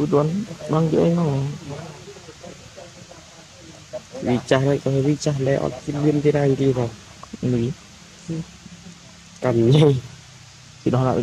kebutuhan bang jo nó Richard lại có Richard lẽ ọt cái viên thế này đi vào Mỹ cầm nhây. Thì đó là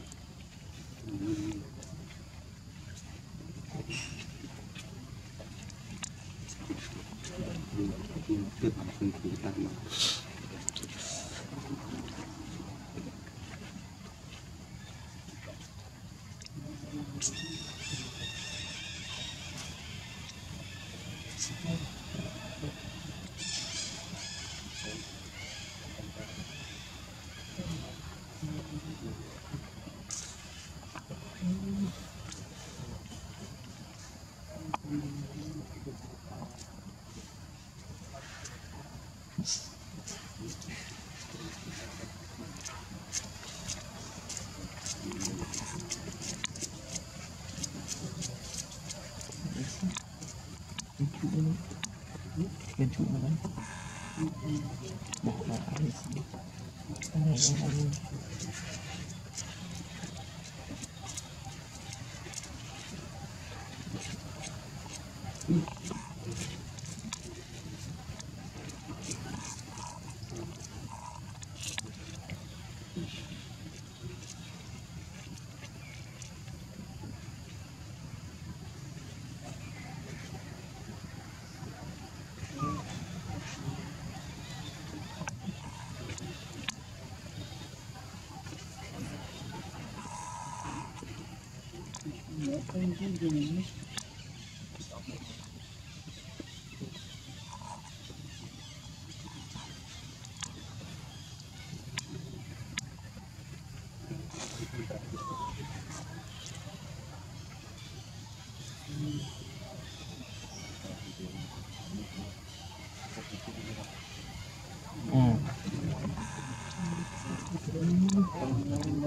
đây này Bên chủ nó đây Bỏ lại ai đi xí Cái này nó lại đi Önce denilmiş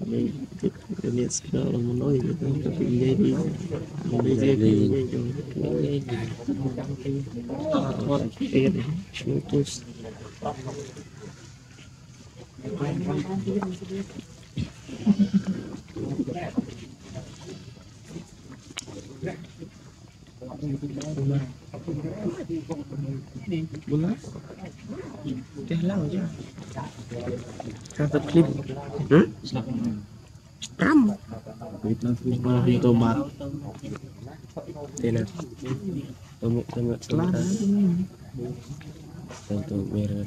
Đây, cái cái miệng sẽ là một nỗi cái cái cái bị dây đi mình đi dây đi cái dây đi thoát cái chúng tôi Bola. Dah lang je. Satu klip. Hmm? Ram. Wait lang po pa dito mat. Tina. Tentu merah.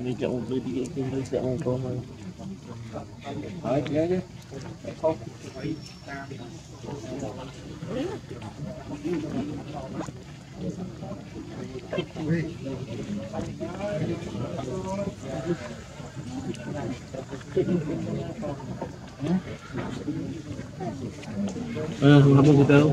Ini jauh lebih tinggi tidak mau kau mau. Đấy, ghé chứ. Không. Ờ, không làm gì đâu.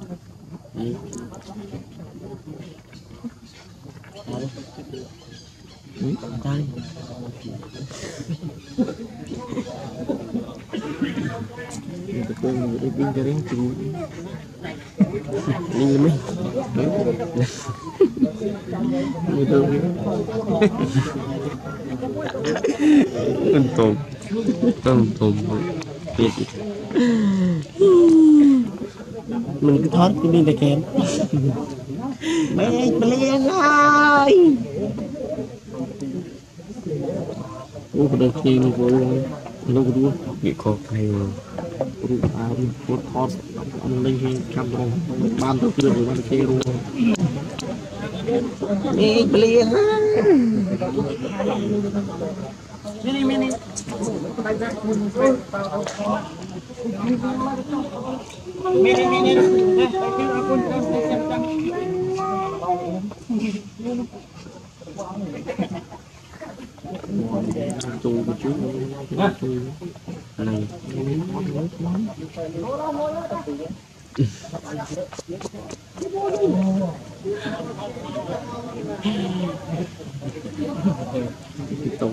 Ibing ka មិនថតគឺមានតែគេមែនប្លៀនហើយអូក៏ដឹងគ្នានឹងវិញលោកគ្រូវាខុសគ្នារូបអារូបពុតថតអនឡាញគេចាំរងបានទៅគ្រឿងរបស់គេរួមនេះប្លៀនណា Mini, mini. Like that. Mini, mini. Chu của chú này tiếp tục